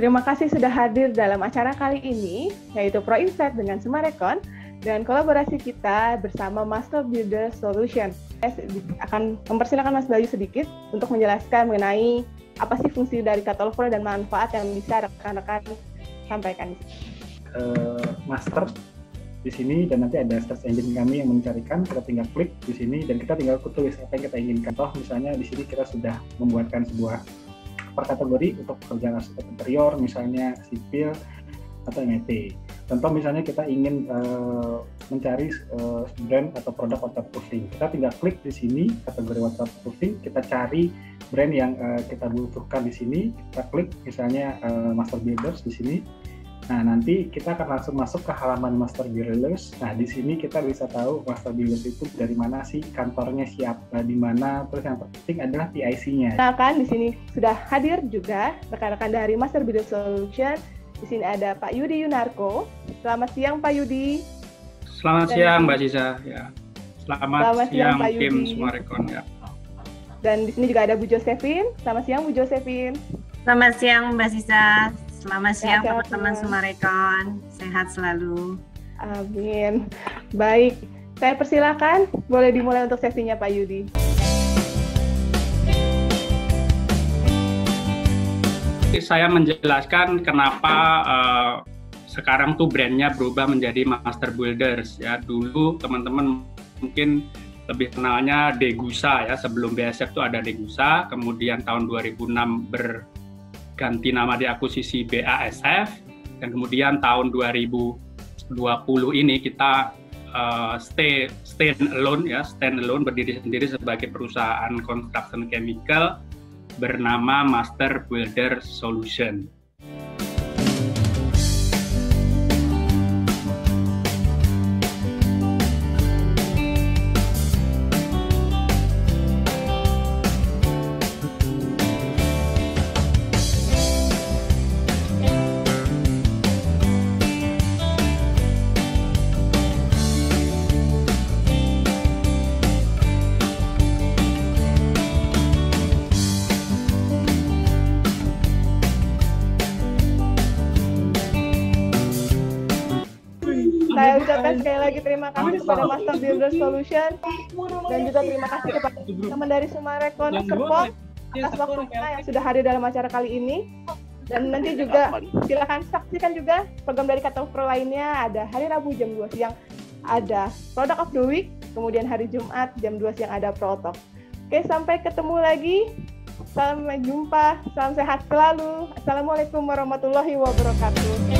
Terima kasih sudah hadir dalam acara kali ini, yaitu Pro Insight dengan Sumarekon, dan kolaborasi kita bersama Master Builder Solution. Saya akan mempersilahkan Mas Bayu sedikit untuk menjelaskan mengenai apa sih fungsi dari katalog pro dan manfaat yang bisa rekan-rekan sampaikan. Uh, master di sini dan nanti ada search engine kami yang mencarikan kita tinggal klik di sini dan kita tinggal tulis apa yang kita inginkan toh misalnya di sini kita sudah membuatkan sebuah per kategori untuk pekerjaan arsitek interior misalnya sipil atau MEP contoh misalnya kita ingin uh, mencari uh, brand atau produk waterproofing. Kita tinggal klik di sini kategori waterproofing kita cari brand yang uh, kita butuhkan di sini kita klik misalnya uh, master builders di sini Nah, nanti kita akan langsung masuk ke halaman Master Builders. Nah, di sini kita bisa tahu Master Builders itu dari mana sih kantornya siapa, di mana, terus yang penting adalah PIC-nya. Nah, kan di sini sudah hadir juga rekan-rekan dari Master Builders Solution. Di sini ada Pak Yudi Yunarko. Selamat siang Pak Yudi. Selamat Dan siang Mbak Sisa. Ya. Selamat, Selamat siang, siang Pak tim Sumarekon ya. Dan di sini juga ada Bu Josephine. Selamat siang Bu Josephine. Selamat siang Mbak Sisa. Selamat siang teman-teman Sumarekon, sehat selalu. Amin. Baik, saya persilakan, boleh dimulai untuk sesinya Pak Yudi. Saya menjelaskan kenapa uh, sekarang tuh brandnya berubah menjadi Master Builders ya. Dulu teman-teman mungkin lebih kenalnya Degusa ya sebelum BSF itu ada Degusa kemudian tahun 2006 ber ganti nama di akuisisi BASF dan kemudian tahun 2020 ini kita uh, stay stand alone ya stand alone berdiri sendiri sebagai perusahaan construction chemical bernama Master Builder Solution. Sekali lagi terima kasih kepada Master Builder Solution dan juga terima kasih kepada teman dari Sumarekon Serpong atas waktunya yang sudah hadir dalam acara kali ini. Dan nanti juga silahkan saksikan juga program dari Katalog Pro lainnya ada hari Rabu jam 2 siang ada Product of the Week, kemudian hari Jumat jam 2 siang ada Pro Talk. Oke, sampai ketemu lagi. Sampai jumpa, salam sehat selalu. Assalamualaikum warahmatullahi wabarakatuh.